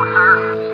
我生日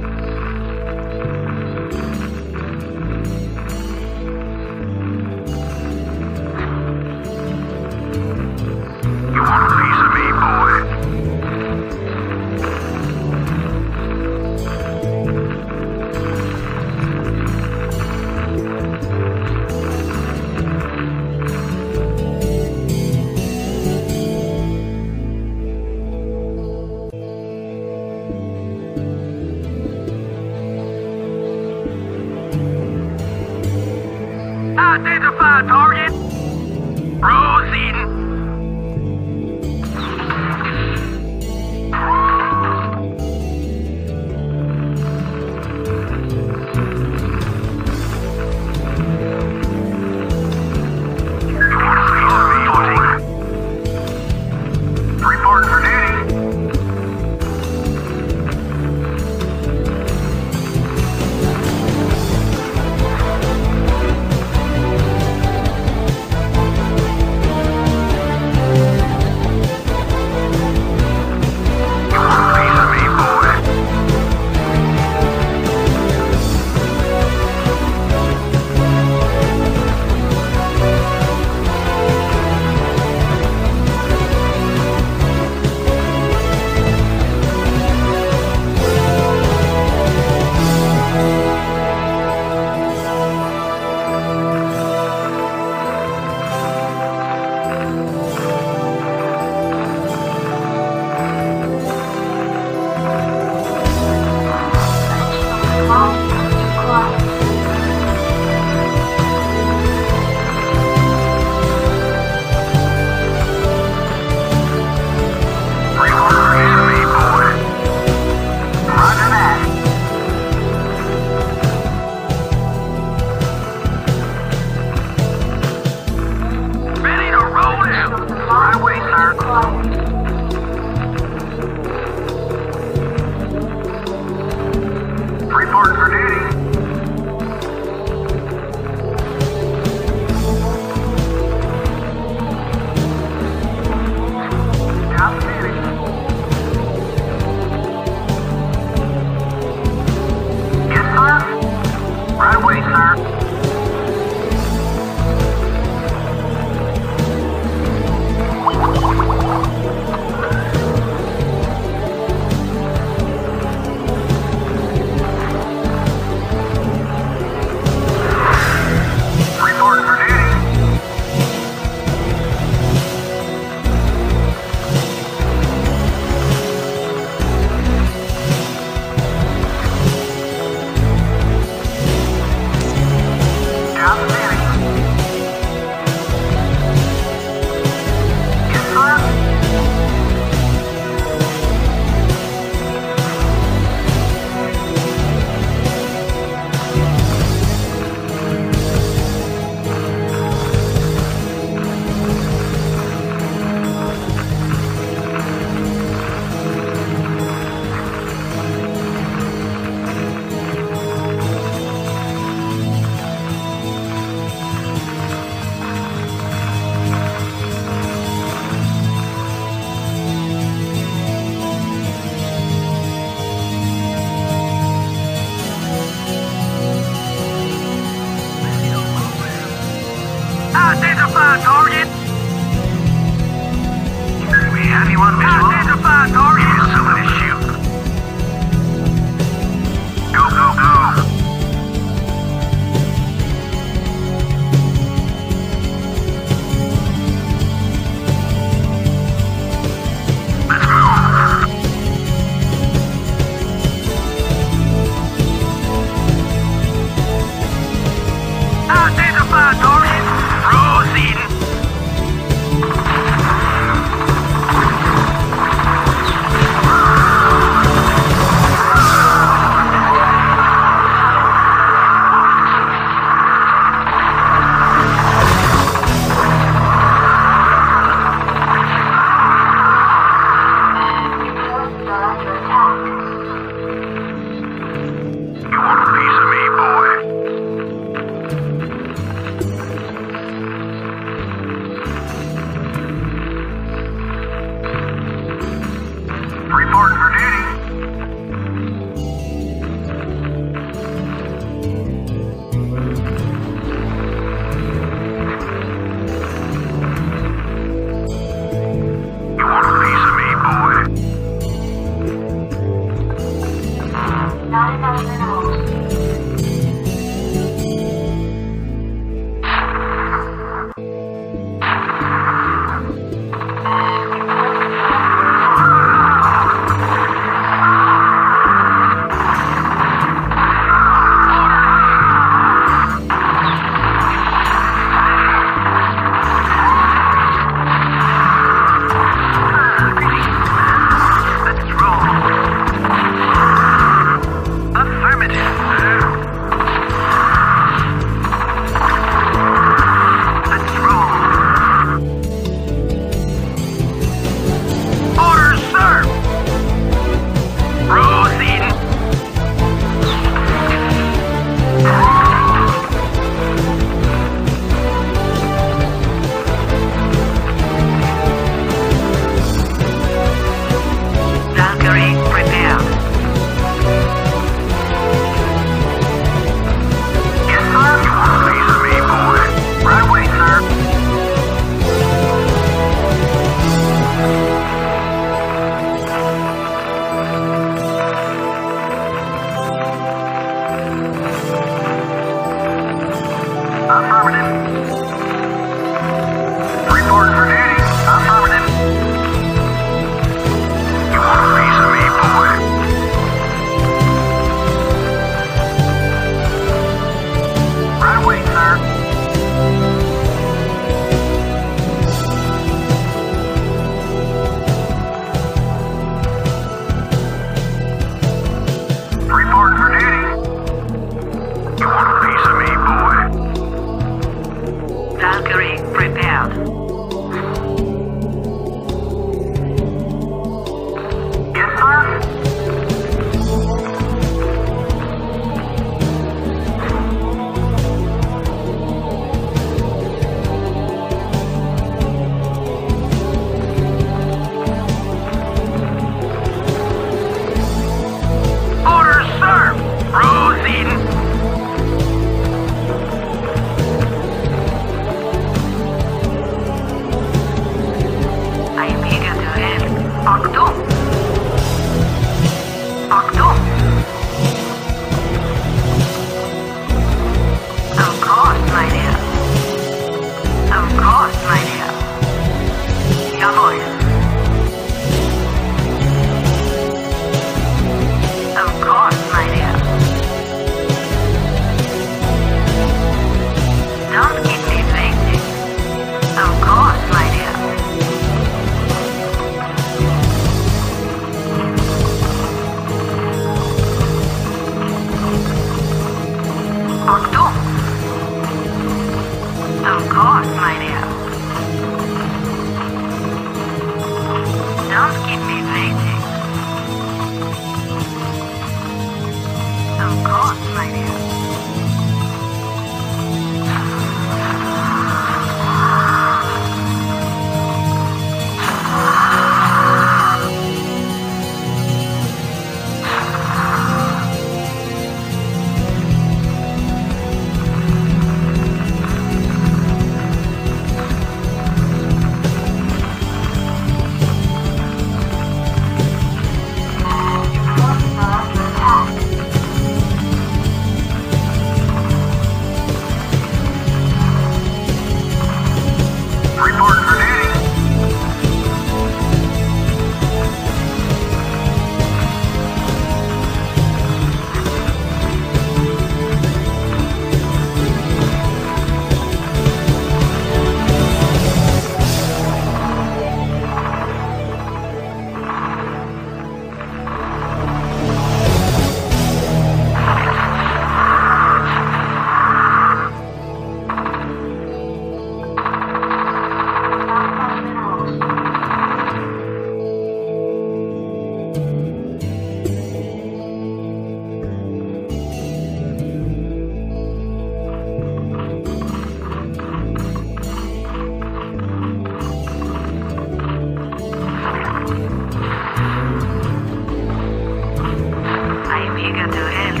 eager to help.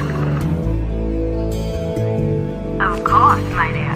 Of course, my dear.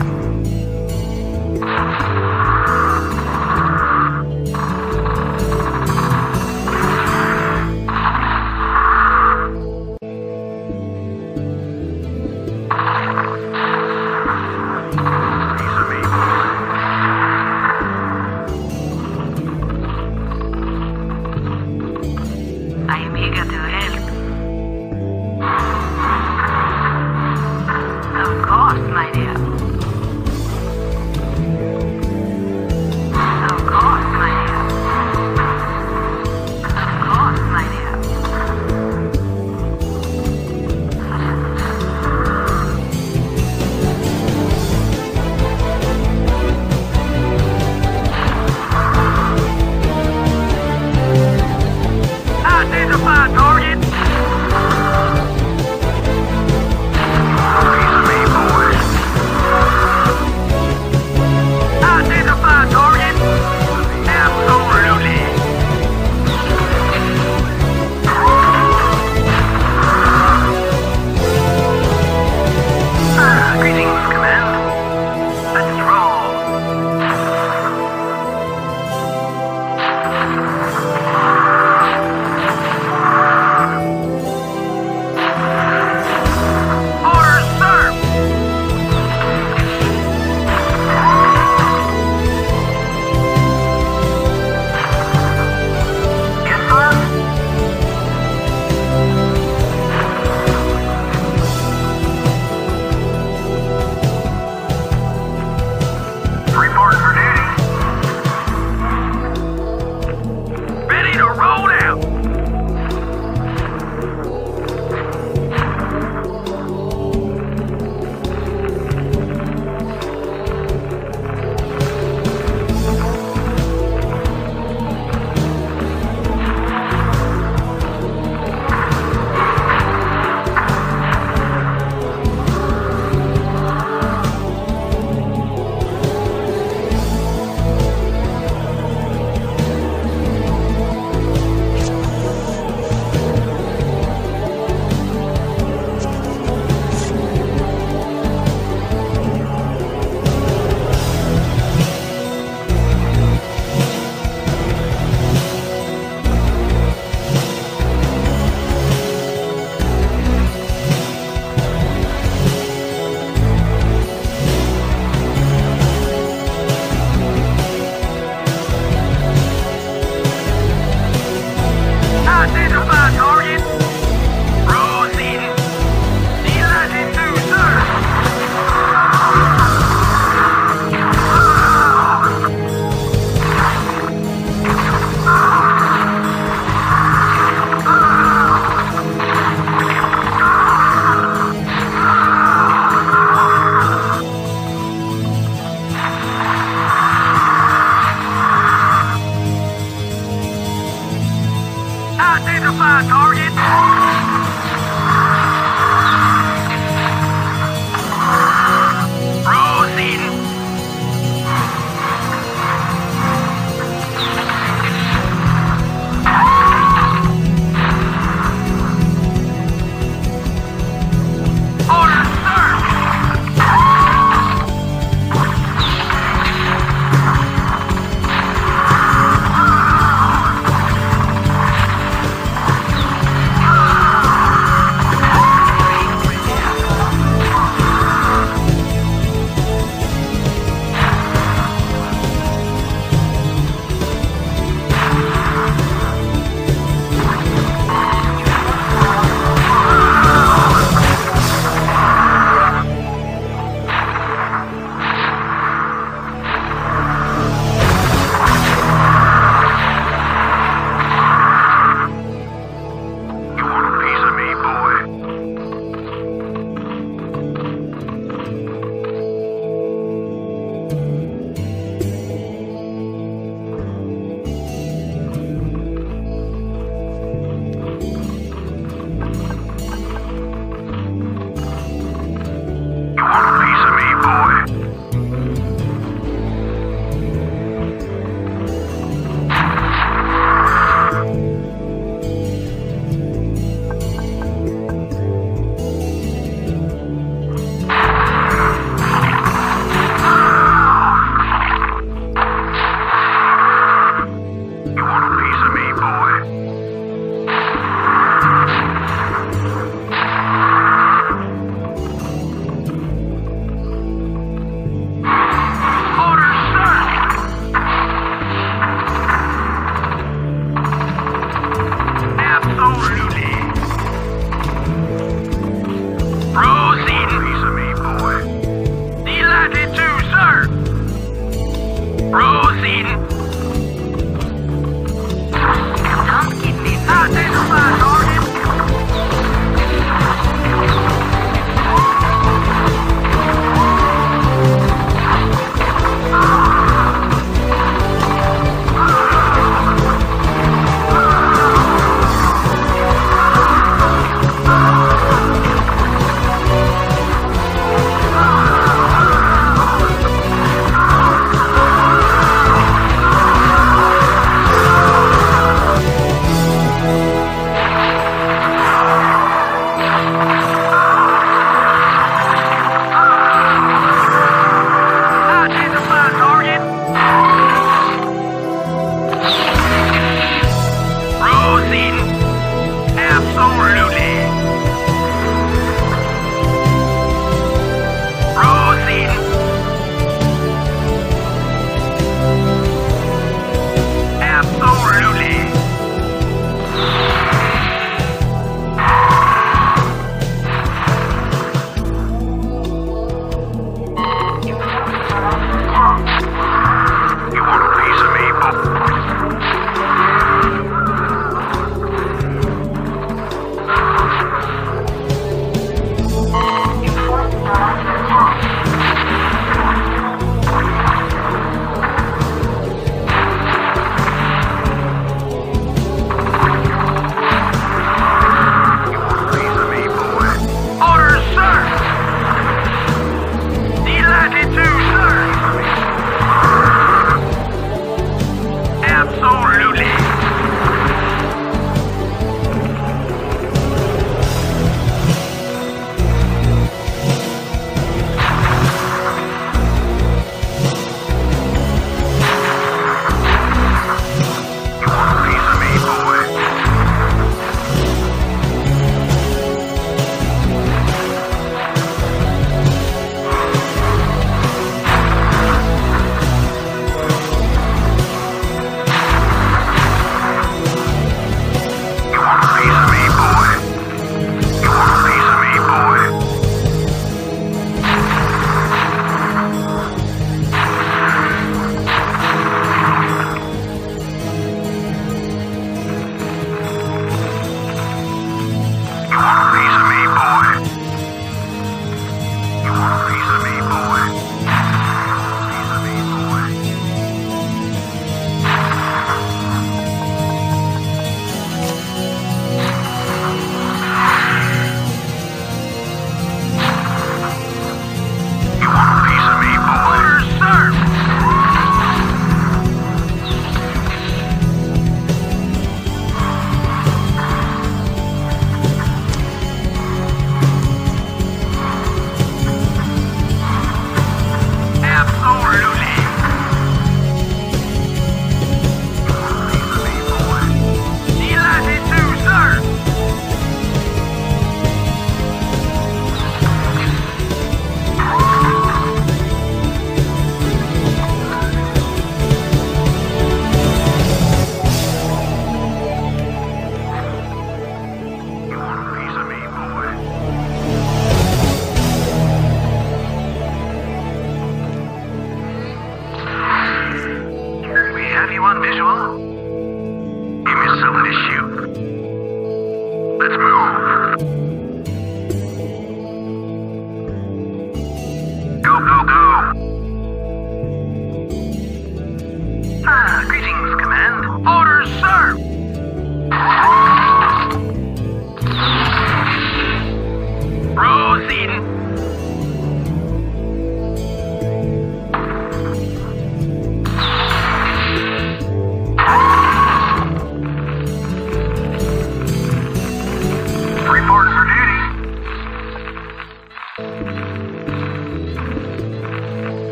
Proceeding.